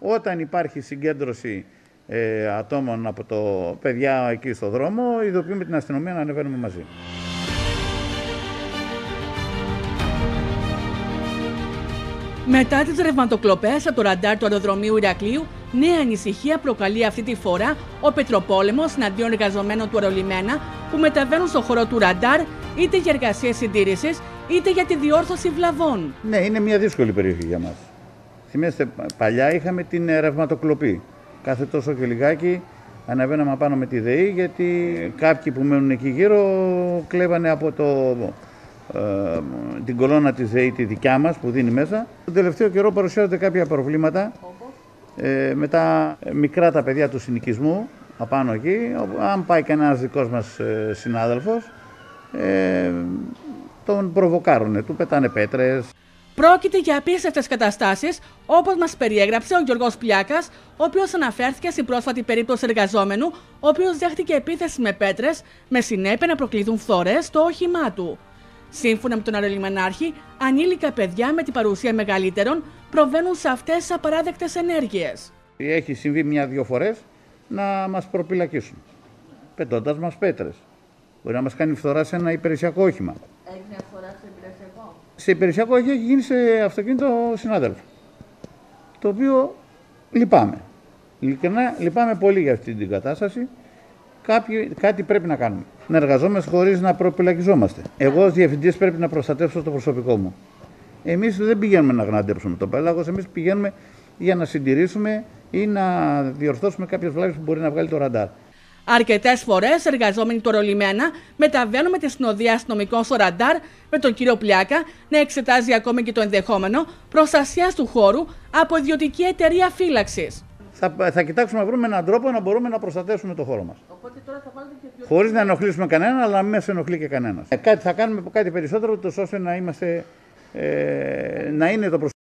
Όταν υπάρχει συγκέντρωση ε, ατόμων από το παιδιά εκεί στο δρόμο, ειδοποιούμε την αστυνομία να ανεβαίνουμε μαζί. Μετά τις ρευματοκλοπές από το ραντάρ του αεροδρομίου Ηρακλείου, νέα ανησυχία προκαλεί αυτή τη φορά ο πετροπόλεμος εναντίον εργαζομένων του αερολιμένα που μεταβαίνουν στο χώρο του ραντάρ είτε για εργασίες συντήρησης είτε για τη διόρθωση βλαβών. Ναι, είναι μια δύσκολη περιοχή για μας. Θυμάστε, παλιά είχαμε την ε, ρευματοκλοπή. Κάθε τόσο και λιγάκι ανεβαίναμε πάνω με τη ΔΕΗ γιατί κάποιοι που μένουν εκεί γύρω κλέβανε από το, ε, την κολόνα της ΔΕΗ τη δικιά μας που δίνει μέσα. Τον τελευταίο καιρό παρουσιάζονται κάποια προβλήματα ε, με τα μικρά τα παιδιά του συνοικισμού απάνω εκεί. Αν πάει κανένας δικός μας ε, συνάδελφος, ε, τον προβοκάρουνε, του πετάνε πέτρες. Πρόκειται για απίστευτες καταστάσεις, όπως μας περιέγραψε ο Γιώργος Πλιάκας, ο οποίος αναφέρθηκε στην πρόσφατη περίπτωση εργαζόμενου, ο οποίος δέχτηκε επίθεση με πέτρες, με συνέπεια να προκληθούν φθορές στο όχημά του. Σύμφωνα με τον αερολιμενάρχη, ανήλικα παιδιά με την παρουσία μεγαλύτερων προβαίνουν σε αυτές τις απαράδεκτες ενέργειες. Έχει συμβεί μια-δυο φορές να μας προπυλακίσουν. Πετώντας μας πέτρες. Μπορεί να μας κάνει φθορά σε ένα υπηρεσιακό όχημα. Έγινε φορά σε υπηρεσιακό. Σε υπηρεσιακό έχει γίνει σε αυτοκίνητο συνάδελφο. Το οποίο λυπάμαι. Ειλικρινά λυπάμαι πολύ για αυτή την κατάσταση. Κάποιοι, κάτι πρέπει να κάνουμε. Να εργαζόμαστε χωρίς να προπυλακιζόμαστε. Εγώ, ως διευθυντής, πρέπει να προστατεύσω το προσωπικό μου. Εμείς δεν πηγαίνουμε να γναντέψουμε τον πέλαγος, εμείς πηγαίνουμε για να συντηρήσουμε ή να διορθώσουμε κάποιες βλάβες που μπορεί να βγάλει το ραντάρ. Αρκετές φορές εργαζόμενοι του Ρολιμένα μεταβαίνουν με τη συνοδεία αστυνομικών στο ραντάρ με τον κύριο Πλιάκα να εξετάζει ακόμη και το ενδεχόμενο προστασία του χώρου από ιδιωτική εταιρεία φύλαξης. Θα, θα κοιτάξουμε να βρούμε έναν τρόπο να μπορούμε να προστατεύσουμε το χώρο μας. Οπότε τώρα θα βάλετε και πιο... Χωρίς να ενοχλήσουμε κανέναν, αλλά να μην μας ενοχλεί και κανένας. Ε, κάτι θα κάνουμε κάτι περισσότερο, ώστε να είμαστε. Ε, να είναι το προσωπικό